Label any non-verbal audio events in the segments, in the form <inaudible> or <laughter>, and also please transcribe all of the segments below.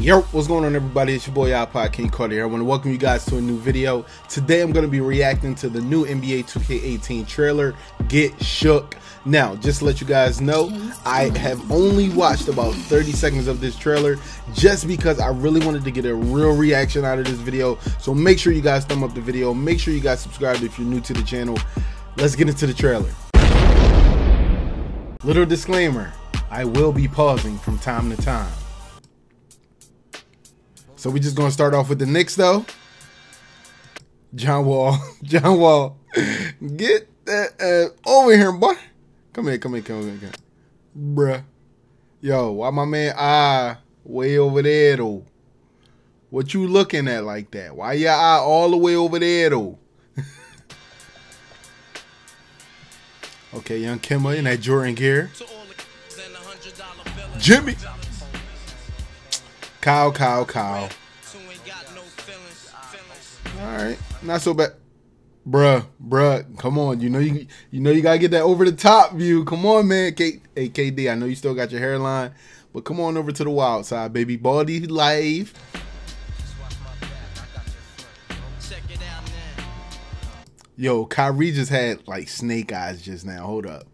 Yo, what's going on everybody? It's your boy iPod King Carter here. I want to welcome you guys to a new video. Today I'm going to be reacting to the new NBA 2K18 trailer, Get Shook. Now, just to let you guys know, I have only watched about 30 seconds of this trailer just because I really wanted to get a real reaction out of this video. So make sure you guys thumb up the video. Make sure you guys subscribe if you're new to the channel. Let's get into the trailer. Little disclaimer, I will be pausing from time to time. So we just gonna start off with the Knicks though. John Wall, <laughs> John Wall, get that uh, over here, boy. Come here, come here, come here, come here. bruh. Yo, why my man eye way over there though? What you looking at like that? Why your eye all the way over there though? <laughs> okay, young Kemba in that Jordan gear. Jimmy. Kyle, cow, cow. All right, not so bad, bruh, bruh. Come on, you know you you know you gotta get that over the top view. Come on, man. K, hey, KD, I know you still got your hairline, but come on over to the wild side, baby. Baldy live. Yo, Kyrie just had like snake eyes just now. Hold up.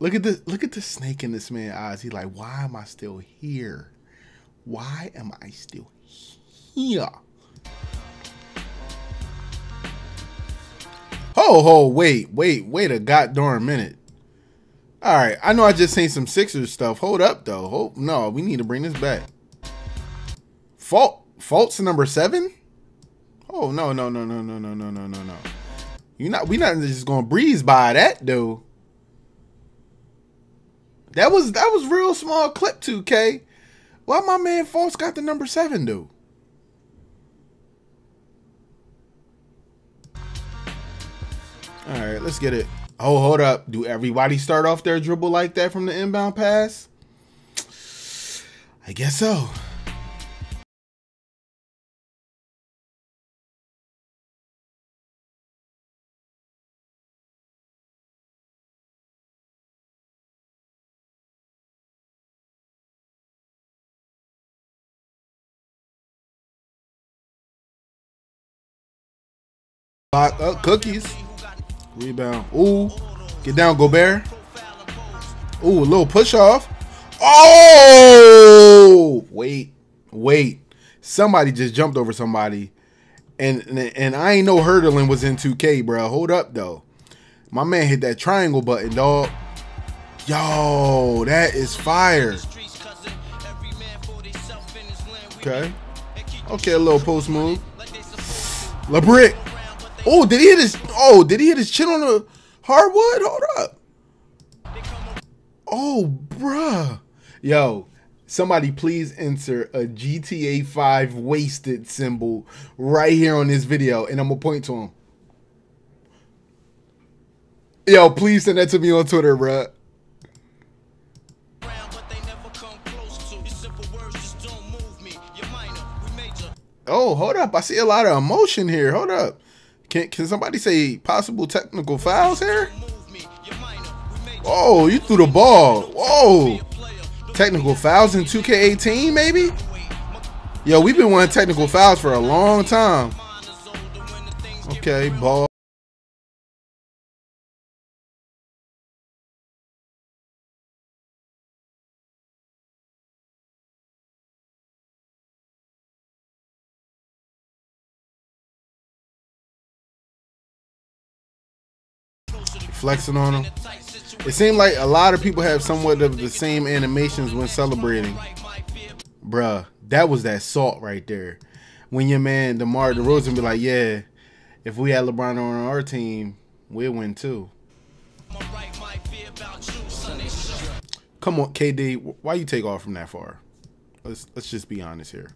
Look at this. Look at the snake in this man's eyes. He's like, why am I still here? Why am I still here? Ho ho, wait, wait, wait a goddamn minute. All right, I know I just seen some Sixers stuff. Hold up though. Hold no, we need to bring this back. Fault Fultz number seven? Oh no no no no no no no no no no. You not we not just gonna breeze by that though. That was that was real small clip 2K. Why my man Fultz got the number seven though? All right, let's get it. Oh, hold up. Do everybody start off their dribble like that from the inbound pass? I guess so. Lock up uh, cookies. Rebound. Ooh. Get down, Gobert. Ooh, a little push off. Oh! Wait. Wait. Somebody just jumped over somebody. And, and, and I ain't know hurdling was in 2K, bro. Hold up, though. My man hit that triangle button, dog. Yo, that is fire. Okay. Okay, a little post move. LeBrick. Oh, did he hit his? Oh, did he hit his chin on the hardwood? Hold up. Oh, bruh. Yo, somebody please insert a GTA 5 wasted symbol right here on this video, and I'm gonna point to him. Yo, please send that to me on Twitter, bruh. Oh, hold up. I see a lot of emotion here. Hold up. Can can somebody say possible technical fouls here? Oh, you threw the ball. Whoa. Technical fouls in 2K18, maybe? Yo, we've been wanting technical fouls for a long time. Okay, ball. Flexing on them. It seemed like a lot of people have somewhat of the same animations when celebrating. Bruh, that was that salt right there. When your man DeMar DeRozan be like, yeah, if we had LeBron on our team, we'd win too. Come on, KD, why you take off from that far? Let's let's just be honest here.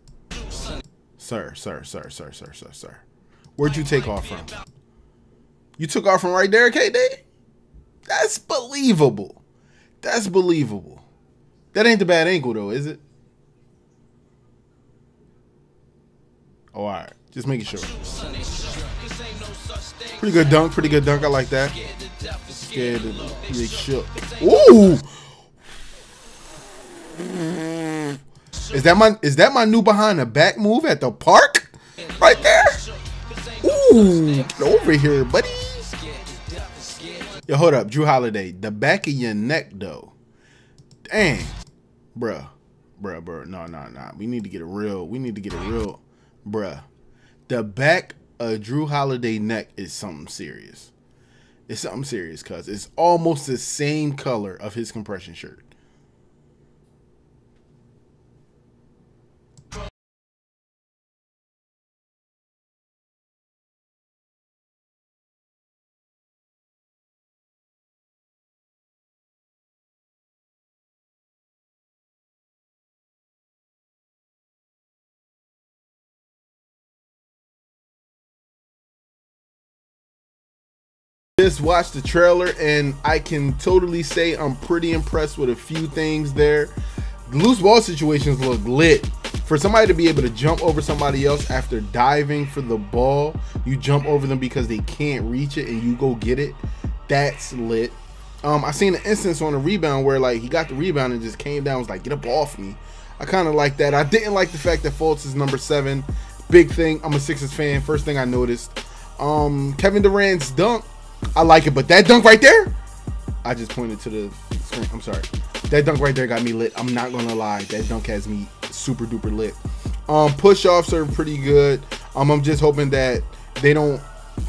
Sir, sir, sir, sir, sir, sir, sir. Where'd you take off from? You took off from right there, KD? That's believable. That's believable. That ain't the bad ankle though, is it? Oh, all right. Just making sure. Pretty good dunk. Pretty good dunk. I like that. Scared to be shook. Ooh. Is that my is that my new behind the back move at the park? Right there? Ooh, get over here, buddy. Yo, hold up, Jrue Holiday. The back of your neck though. Dang. Bruh. Bruh, bruh. No, no, no. We need to get a real. We need to get a real bruh. The back of Jrue Holiday neck is something serious. It's something serious, cuz it's almost the same color of his compression shirt. Just watched the trailer and I can totally say I'm pretty impressed with a few things there. The loose ball situations look lit. For somebody to be able to jump over somebody else after diving for the ball, you jump over them because they can't reach it and you go get it. That's lit. Um, I seen an instance on a rebound where like he got the rebound and just came down was like, get up off me. I kind of like that. I didn't like the fact that Fultz is number seven. Big thing. I'm a Sixers fan. First thing I noticed. Um, Kevin Durant's dunk I like it, but that dunk right there, I just pointed to the screen. I'm sorry. That dunk right there got me lit. I'm not gonna lie. That dunk has me super duper lit. Um, push offs are pretty good. Um, I'm just hoping that they don't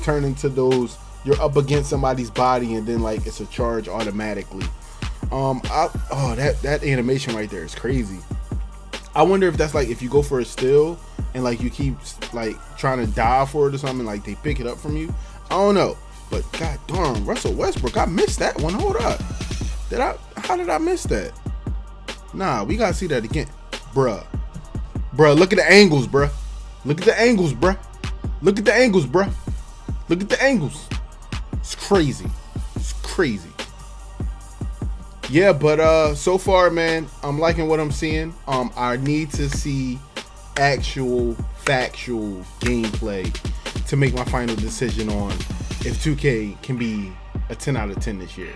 turn into those. You're up against somebody's body and then like it's a charge automatically. Um, I, oh that that animation right there is crazy. I wonder if that's like if you go for a steal and like you keep like trying to dive for it or something, like they pick it up from you. I don't know. But god darn, Russell Westbrook, I missed that one. Hold up. Did I how did I miss that? Nah, we gotta see that again. Bruh. Bruh, look at the angles, bruh. Look at the angles, bruh. Look at the angles, bruh. Look at the angles. It's crazy. It's crazy. Yeah, but uh so far, man, I'm liking what I'm seeing. Um, I need to see actual factual gameplay to make my final decision on if 2K can be a 10 out of 10 this year.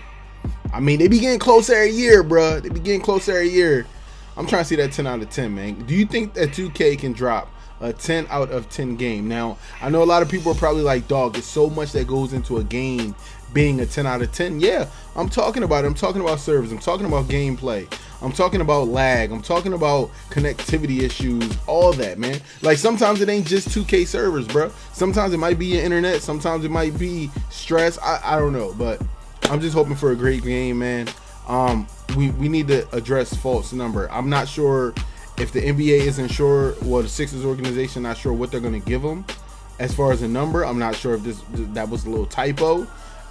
I mean, they be getting closer every year, bro. They be getting closer every year. I'm trying to see that 10 out of 10, man. Do you think that 2K can drop a 10 out of 10 game? Now, I know a lot of people are probably like, dog, there's so much that goes into a game being a 10 out of 10. Yeah, I'm talking about it. I'm talking about servers. I'm talking about gameplay. I'm talking about lag. I'm talking about connectivity issues, all that, man. Like sometimes it ain't just 2K servers, bro. Sometimes it might be your internet. Sometimes it might be stress. I, I don't know, but I'm just hoping for a great game, man. Um, we, we need to address Fultz number. I'm not sure if the NBA isn't sure, well, the Sixers organization not sure what they're gonna give them as far as a number. I'm not sure if this that was a little typo.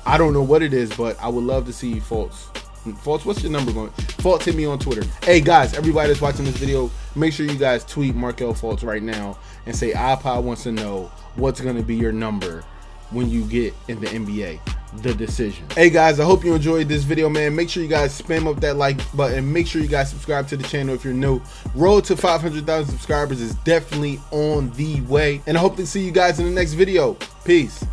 I don't know what it is, but I would love to see Fultz. Fultz, what's your number going? Fultz, hit me on Twitter. Hey guys, everybody that's watching this video, make sure you guys tweet Markelle Fultz right now and say iPod wants to know what's going to be your number when you get in the NBA. The decision. Hey guys, I hope you enjoyed this video, man. Make sure you guys spam up that like button. Make sure you guys subscribe to the channel if you're new. Road to 500,000 subscribers is definitely on the way. And I hope to see you guys in the next video. Peace.